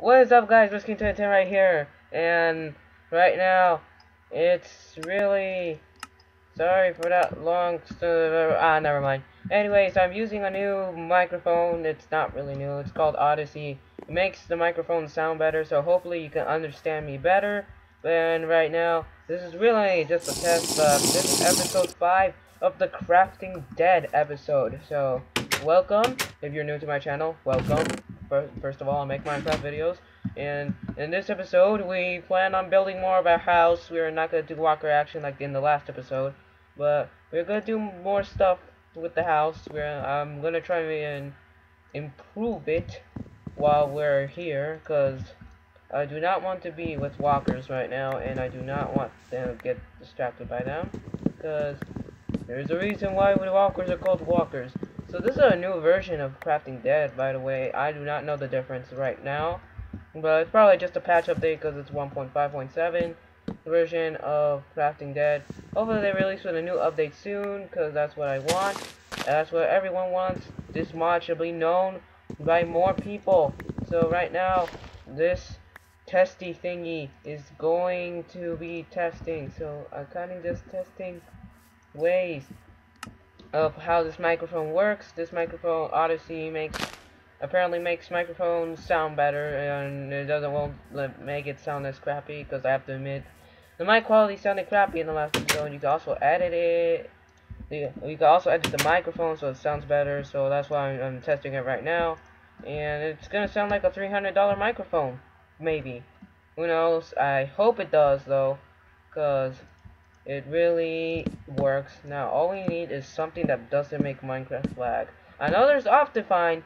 What is up guys, RussKing 1010 right here, and right now, it's really, sorry for that long, ah, never mind. Anyways, I'm using a new microphone, it's not really new, it's called Odyssey. It makes the microphone sound better, so hopefully you can understand me better. And right now, this is really just a test, but this is episode 5 of the Crafting Dead episode. So, welcome, if you're new to my channel, welcome. First of all, I make Minecraft videos. And in this episode, we plan on building more of our house. We're not going to do walker action like in the last episode. But we're going to do more stuff with the house. We're, I'm going to try and improve it while we're here. Because I do not want to be with walkers right now. And I do not want to get distracted by them. Because there's a reason why walkers are called walkers. So this is a new version of Crafting Dead, by the way. I do not know the difference right now. But it's probably just a patch update because it's 1.5.7 version of Crafting Dead. Hopefully they release with a new update soon because that's what I want. That's what everyone wants. This mod should be known by more people. So right now, this testy thingy is going to be testing. So I'm kind of just testing ways of how this microphone works. This microphone Odyssey makes apparently makes microphones sound better and it doesn't won't make it sound as crappy because I have to admit the mic quality sounded crappy in the last episode. You can also edit it. You, can also edit the microphone so it sounds better. So that's why I'm, I'm testing it right now. And it's gonna sound like a $300 microphone, maybe. Who knows? I hope it does though, cause it really works. Now, all we need is something that doesn't make Minecraft lag. I know there's Optifine,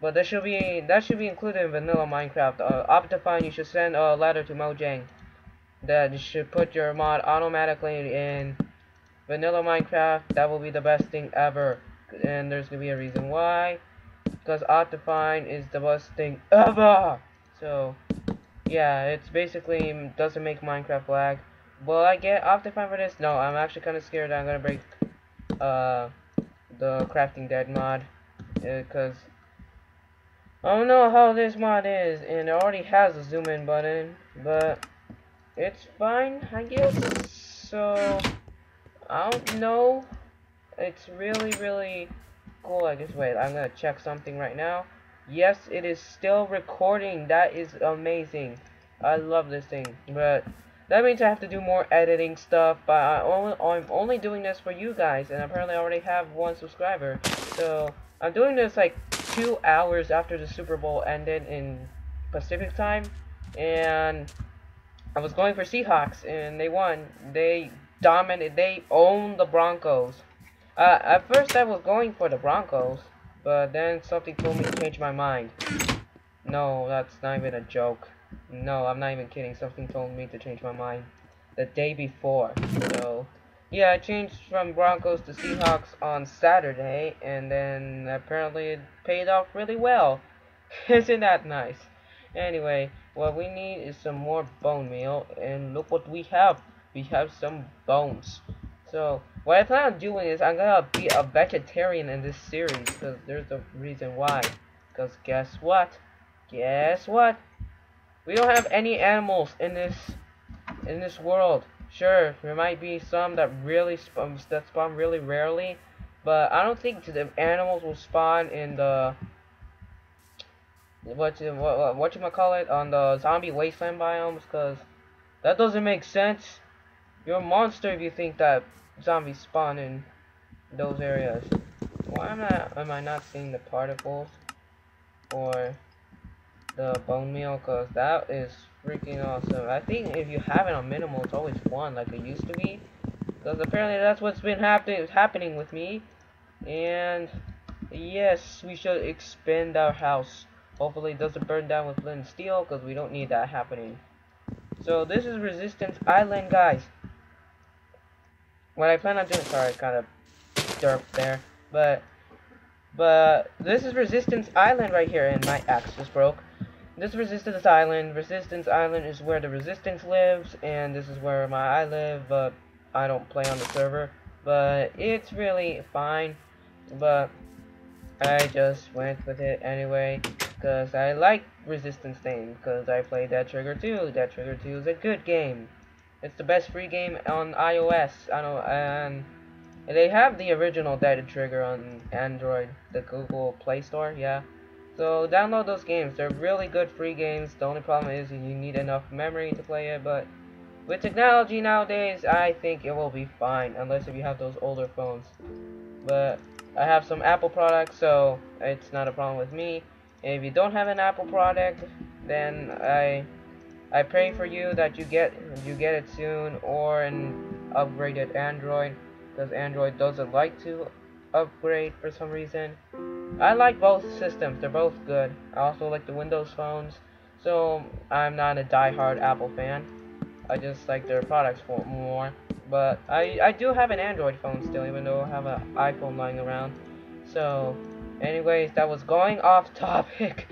but that should be that should be included in vanilla Minecraft. Uh, Optifine, you should send a letter to Mojang that should put your mod automatically in vanilla Minecraft. That will be the best thing ever. And there's gonna be a reason why. Because Optifine is the best thing ever. So, yeah, it's basically doesn't make Minecraft lag. Will I get off the Optifine for this? No, I'm actually kind of scared I'm to break uh, the Crafting Dead mod. Because uh, I don't know how this mod is. And it already has a zoom in button. But it's fine, I guess. So, I don't know. It's really, really cool. I guess, wait, I'm to check something right now. Yes, it is still recording. That is amazing. I love this thing. But that means I have to do more editing stuff, but I only, I'm only doing this for you guys, and apparently I already have one subscriber. So, I'm doing this like two hours after the Super Bowl ended in Pacific time, and I was going for Seahawks, and they won. They dominated, they owned the Broncos. Uh, at first I was going for the Broncos, but then something told me to change my mind. No, that's not even a joke. No, I'm not even kidding. Something told me to change my mind the day before. So, yeah, I changed from Broncos to Seahawks on Saturday, and then apparently it paid off really well. Isn't that nice? Anyway, what we need is some more bone meal, and look what we have. We have some bones. So, what I plan on doing is I'm gonna be a vegetarian in this series, because there's a reason why. Because guess what? Guess what? We don't have any animals in this in this world. Sure, there might be some that really spawn that spawn really rarely, but I don't think the animals will spawn in the what what what you call it on the zombie wasteland biomes because that doesn't make sense. You're a monster if you think that zombies spawn in those areas. Why am I am I not seeing the particles or the bone meal because that is freaking awesome. I think if you have it on minimal, it's always fun like it used to be. Because apparently that's what's been happening happening with me. And yes, we should expand our house. Hopefully it doesn't burn down with flint steel because we don't need that happening. So this is Resistance Island, guys. What I plan on doing, sorry, kind of derp there, but but this is Resistance Island right here, and my axe just broke. This Resistance Island. Resistance Island is where the Resistance lives, and this is where my I live, but I don't play on the server. But it's really fine, but I just went with it anyway. Because I like Resistance Name, because I played Dead Trigger 2. Dead Trigger 2 is a good game. It's the best free game on iOS. I know, and they have the original Dead Trigger on Android, the Google Play Store, yeah. So download those games. They're really good free games. The only problem is you need enough memory to play it, but with technology nowadays, I think it will be fine, unless if you have those older phones. But I have some Apple products, so it's not a problem with me. And if you don't have an Apple product, then I I pray for you that you get you get it soon or an upgraded Android, because Android doesn't like to upgrade for some reason. I like both systems; they're both good. I also like the Windows phones, so I'm not a die-hard Apple fan. I just like their products more. But I, I do have an Android phone still, even though I have an iPhone lying around. So, anyways, that was going off topic.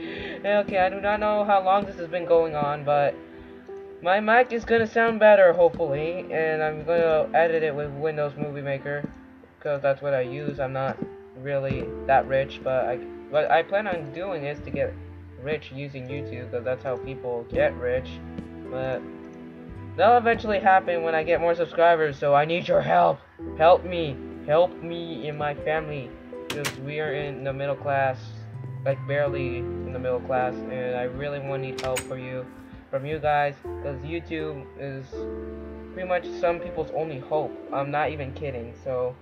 okay, I do not know how long this has been going on, but my mic is gonna sound better, hopefully, and I'm gonna edit it with Windows Movie Maker, because that's what I use. I'm not really that rich, but I, what I plan on doing is to get rich using YouTube, because that's how people get rich. But That'll eventually happen when I get more subscribers, so I need your help. Help me. Help me and my family. Because we are in the middle class, like barely in the middle class, and I really want to need help for you, from you guys, because YouTube is pretty much some people's only hope. I'm not even kidding. So,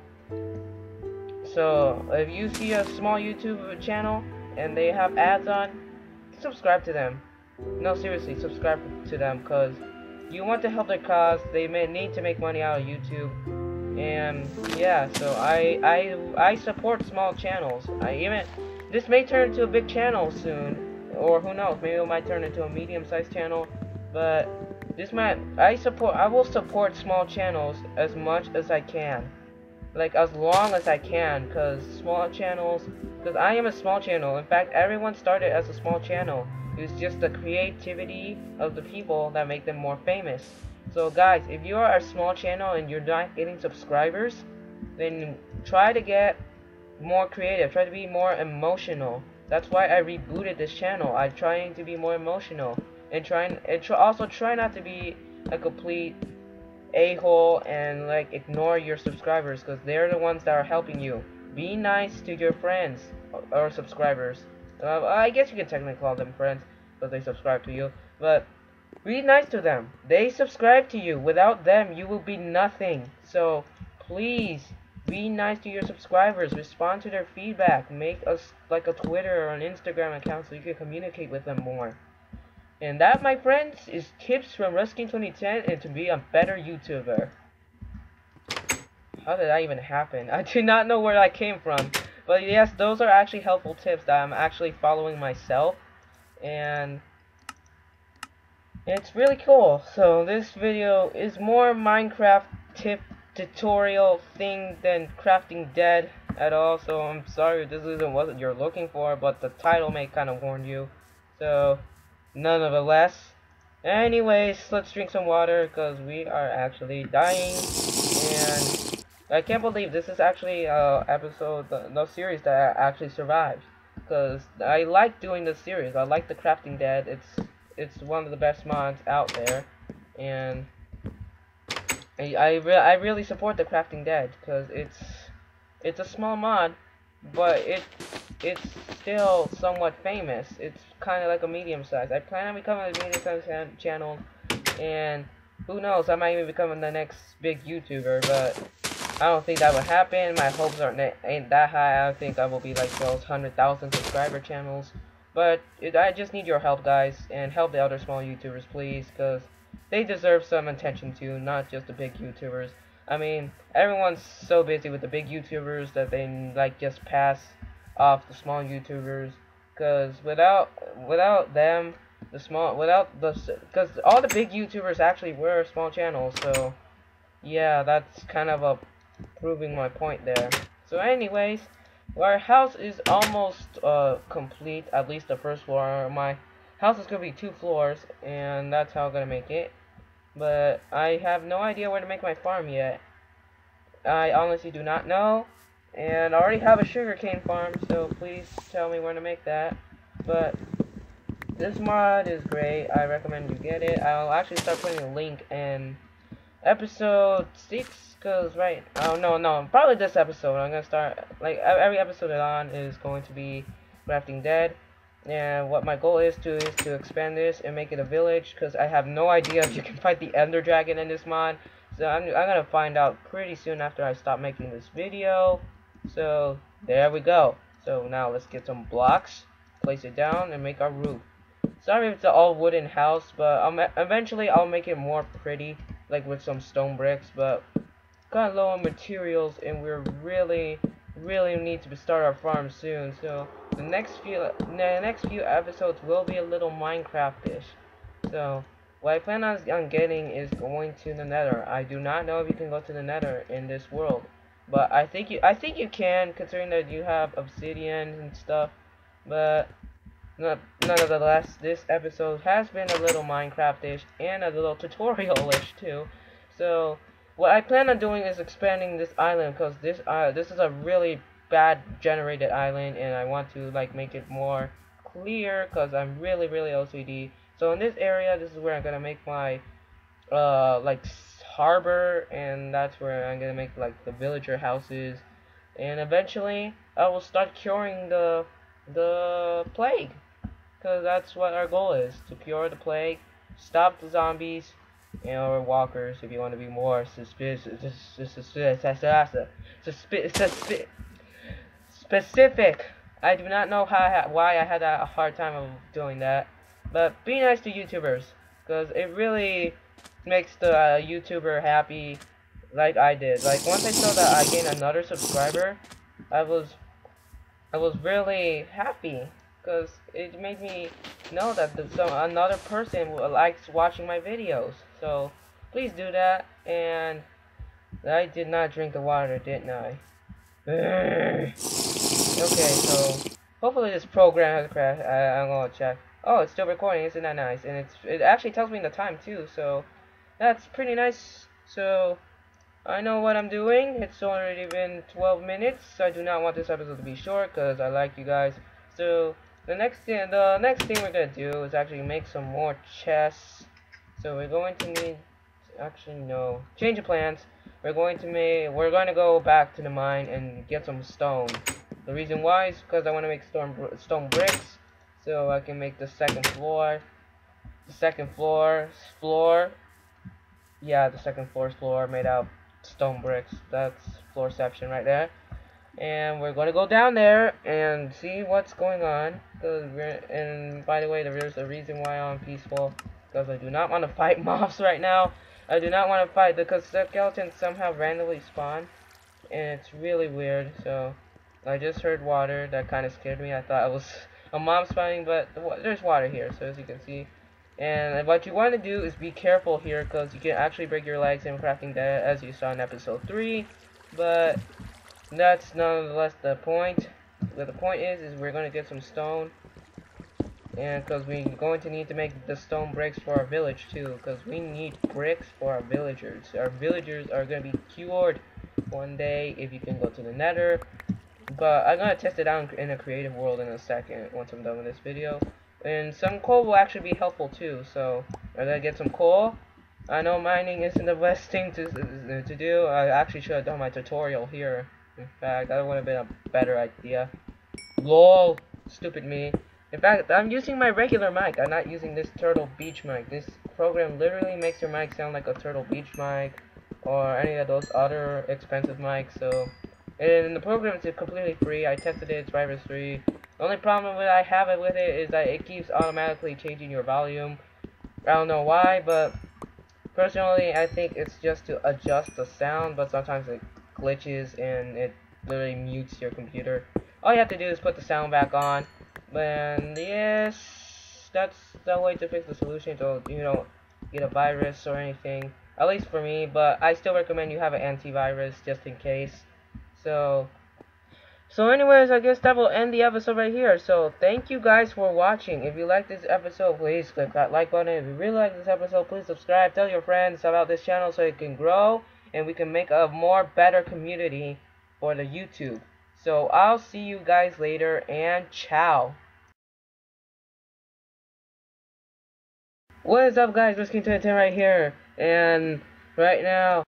so if you see a small YouTube channel and they have ads on, subscribe to them. No, seriously, subscribe to them, because you want to help their cause. They may need to make money out of YouTube. And yeah, so I I I support small channels. I even this may turn into a big channel soon, or who knows? Maybe it might turn into a medium-sized channel. But this might I support. I will support small channels as much as I can, like as long as I can, cause small channels. Cause I am a small channel. In fact, everyone started as a small channel. It's just the creativity of the people that make them more famous. So guys, if you are a small channel and you're not getting subscribers, then try to get more creative. Try to be more emotional. That's why I rebooted this channel. I'm trying to be more emotional and trying and tr also try not to be a complete a-hole and like ignore your subscribers because they're the ones that are helping you. Be nice to your friends or subscribers. Uh, I guess you can technically call them friends, but they subscribe to you. But be nice to them. They subscribe to you. Without them, you will be nothing. So please be nice to your subscribers. Respond to their feedback. Make us like a Twitter or an Instagram account so you can communicate with them more. And that, my friends, is tips from RussKing2010 and to be a better YouTuber. How did that even happen? I do not know where that came from. But yes, those are actually helpful tips that I'm actually following myself. And it's really cool. So this video is more Minecraft tip tutorial thing than crafting dead at all. So I'm sorry if this isn't what you're looking for, but the title may kind of warn you. So nonetheless. Anyways, let's drink some water because we are actually dying. And I can't believe this is actually uh episode the series that I actually survived. because I like doing this series. I like the Crafting Dead. It's it's one of the best mods out there, and I I, re I really support the Crafting Dead because it's it's a small mod, but it it's still somewhat famous. It's kind of like a medium size. I plan on becoming a medium size channel, and who knows? I might even become the next big YouTuber, but I don't think that would happen. My hopes aren't ain't that high. I think I will be like those hundred thousand subscriber channels. But it, I just need your help, guys, and help the other small YouTubers, please, because they deserve some attention too, not just the big YouTubers. I mean, everyone's so busy with the big YouTubers that they like just pass off the small YouTubers. Because without without them, the small without the because all the big YouTubers actually were small channels. So yeah, that's kind of a proving my point there. So anyways, our house is almost uh, complete, at least the first floor. My house is to be two floors, and that's how I'm to make it. But I have no idea where to make my farm yet. I honestly do not know. And I already have a sugarcane farm, so please tell me where to make that. But this mod is great. I recommend you get it. I'll actually start putting a link in episode 6 because right oh no no probably this episode I'm gonna start like every episode on is going to be crafting dead and what my goal is to is to expand this and make it a village because I have no idea if you can fight the ender dragon in this mod. So I'm, I'm gonna find out pretty soon after I stop making this video. So there we go. So now let's get some blocks place it down and make our roof. Sorry if it's an all wooden house but I'm, eventually I'll make it more pretty like with some stone bricks, but got low on materials and we're really, really need to start our farm soon. So the next few, the next few episodes will be a little Minecraft-ish. So what I plan on, getting is going to the Nether. I do not know if you can go to the Nether in this world, but I think you, I think you can, considering that you have obsidian and stuff. But nonetheless, this episode has been a little Minecraft-ish and a little tutorial-ish too. So, what I plan on doing is expanding this island because this uh, this is a really bad generated island and I want to like make it more clear because I'm really really OCD. So in this area, this is where I'm gonna make my uh like harbor and that's where I'm gonna make like the villager houses and eventually I will start curing the the plague because that's what our goal is, to cure the plague, stop the zombies, and or walkers if you want to be more suspicious, specific. I do not know how why I had a hard time of doing that, but be nice to YouTubers, because it really makes the uh, YouTuber happy like I did. Like once I saw that I gained another subscriber, I was I was really happy because it made me know that some another person likes watching my videos. So please do that. And I did not drink the water, didn't I? okay, so hopefully this program has crashed. I, I'm gonna check. Oh, it's still recording. Isn't that nice? And it's it actually tells me the time too. So that's pretty nice. So I know what I'm doing. It's already been 12 minutes. I do not want this episode to be short because I like you guys. So the next thing, the next thing we're gonna do is actually make some more chests. So we're going to need, actually no, change of plans. We're going to make, we're going to go back to the mine and get some stone. The reason why is because I want to make stone stone bricks, so I can make the second floor. The second floor floor. Yeah, the second floor floor made out stone bricks. That's floorception right there and we're gonna go down there and see what's going on and by the way there's a reason why I'm peaceful because I do not want to fight mobs right now I do not want to fight because the skeletons somehow randomly spawn and it's really weird so I just heard water that kind of scared me I thought it was a mob spawning but there's water here so as you can see and what you want to do is be careful here because you can actually break your legs in crafting dead as you saw in episode 3 but that's nonetheless the point. But the point is, is we're going to get some stone. And because we're going to need to make the stone bricks for our village too. Because we need bricks for our villagers. Our villagers are going to be cured one day if you can go to the nether. But I'm to test it out in a creative world in a second once I'm done with this video. And some coal will actually be helpful too. So going to get some coal. I know mining isn't the best thing to, to do. I actually should have done my tutorial here. In fact, that would have been a better idea. LOL! Stupid me. In fact, I'm using my regular mic. I'm not using this Turtle Beach mic. This program literally makes your mic sound like a Turtle Beach mic or any of those other expensive mics. So, and the program is completely free. I tested it. It's virus free. The only problem that I have with it is that it keeps automatically changing your volume. I don't know why, but personally, I think it's just to adjust the sound. But sometimes it glitches and it literally mutes your computer. All you have to do is put the sound back on. And yes, that's the way to fix the solution so you don't get a virus or anything. At least for me, but I still recommend you have an antivirus just in case. So, so anyways, I guess that will end the episode right here. So, thank you guys for watching. If you like this episode, please click that like button. If you really like this episode, please subscribe. Tell your friends about this channel so it can grow and we can make a more better community for the YouTube. So I'll see you guys later and ciao. What is up guys, RussKing 10 right here, and right now,